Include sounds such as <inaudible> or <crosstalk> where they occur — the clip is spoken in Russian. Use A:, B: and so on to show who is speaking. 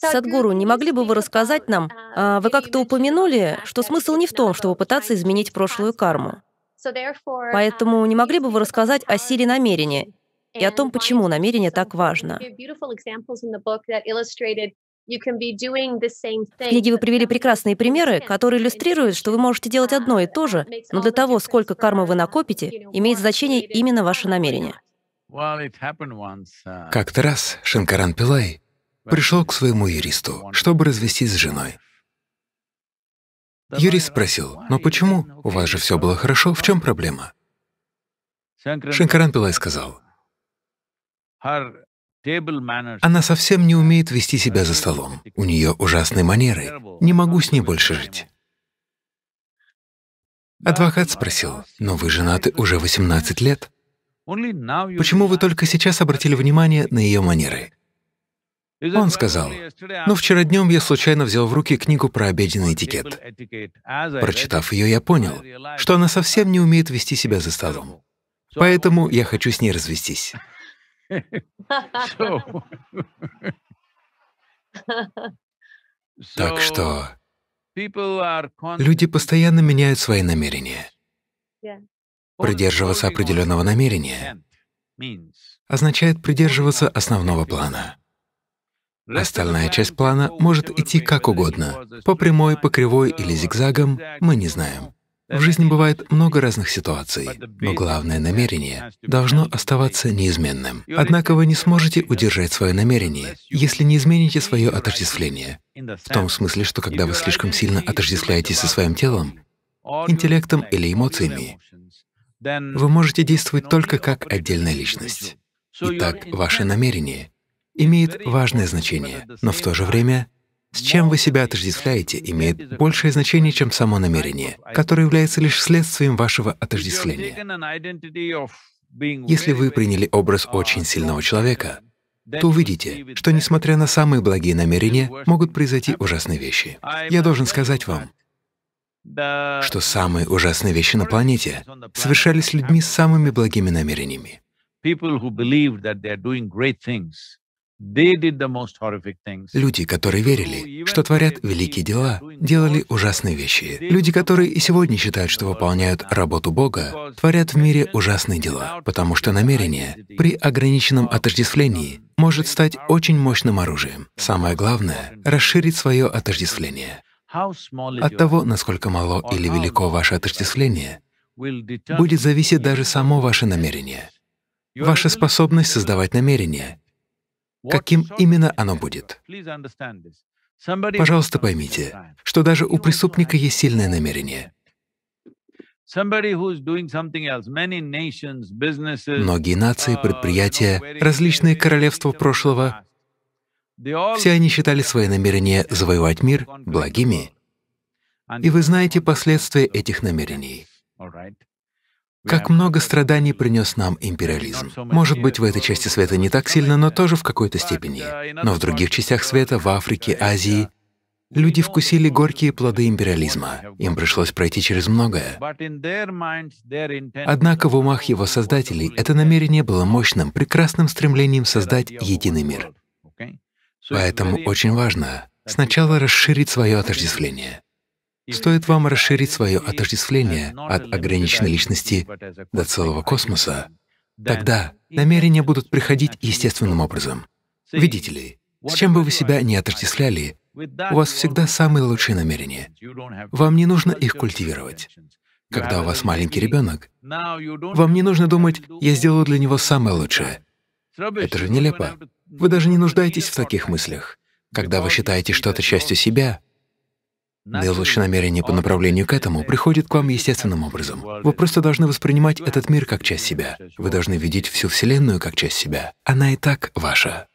A: Садгуру, не могли бы вы рассказать нам, а, вы как-то упомянули, что смысл не в том, чтобы пытаться изменить прошлую карму. Поэтому не могли бы вы рассказать о силе намерения и о том, почему намерение так важно? В книге вы привели прекрасные примеры, которые иллюстрируют, что вы можете делать одно и то же, но для того, сколько кармы вы накопите, имеет значение именно ваше намерение.
B: Uh, Как-то раз Шанкаран Пилай пришел к своему юристу, чтобы развестись с женой. Юрист спросил, «Но почему? У вас же все было хорошо, в чем проблема?» Шанкаран Пилай сказал, «Она совсем не умеет вести себя за столом. У нее ужасные манеры. Не могу с ней больше жить». Адвокат спросил, «Но вы женаты уже 18 лет. Почему вы только сейчас обратили внимание на ее манеры?» Он сказал, «Ну, вчера днем я случайно взял в руки книгу про обеденный этикет. Прочитав ее, я понял, что она совсем не умеет вести себя за столом. Поэтому я хочу с ней развестись». <laughs> <laughs> Так что люди постоянно меняют свои намерения. Придерживаться определенного намерения означает придерживаться основного плана. Остальная часть плана может идти как угодно, по прямой, по кривой или зигзагам, мы не знаем. В жизни бывает много разных ситуаций, но главное намерение должно оставаться неизменным. Однако вы не сможете удержать свое намерение, если не измените свое отождествление. В том смысле, что когда вы слишком сильно отождествляетесь со своим телом, интеллектом или эмоциями, вы можете действовать только как отдельная личность. Итак, ваше намерение имеет важное значение, но в то же время с чем вы себя отождествляете, имеет большее значение, чем само намерение, которое является лишь следствием вашего отождествления. Если вы приняли образ очень сильного человека, то увидите, что, несмотря на самые благие намерения, могут произойти ужасные вещи. Я должен сказать вам, что самые ужасные вещи на планете совершались людьми с самыми благими намерениями. Люди, которые верили, что творят великие дела, делали ужасные вещи. Люди, которые и сегодня считают, что выполняют работу Бога, творят в мире ужасные дела, потому что намерение при ограниченном отождествлении может стать очень мощным оружием. Самое главное — расширить свое отождествление. От того, насколько мало или велико ваше отождествление, будет зависеть даже само ваше намерение. Ваша способность создавать намерение каким именно оно будет. Пожалуйста, поймите, что даже у преступника есть сильное намерение. Многие нации, uh, предприятия, различные королевства прошлого — все они считали свои намерения завоевать мир благими. И вы знаете последствия этих намерений. Как много страданий принес нам империализм. Может быть, в этой части света не так сильно, но тоже в какой-то степени. Но в других частях света, в Африке, Азии, люди вкусили горькие плоды империализма. Им пришлось пройти через многое. Однако в умах его создателей это намерение было мощным, прекрасным стремлением создать единый мир. Поэтому очень важно сначала расширить свое отождествление. Стоит вам расширить свое отождествление от ограниченной личности до целого космоса, тогда намерения будут приходить естественным образом. Видите ли, с чем бы вы себя ни отождествляли, у вас всегда самые лучшие намерения. Вам не нужно их культивировать. Когда у вас маленький ребенок, вам не нужно думать, я сделаю для него самое лучшее. Это же нелепо. Вы даже не нуждаетесь в таких мыслях. Когда вы считаете что-то частью себя, Наилучшее намерение по направлению к этому приходит к вам естественным образом. Вы просто должны воспринимать этот мир как часть себя. Вы должны видеть всю Вселенную как часть себя. Она и так ваша.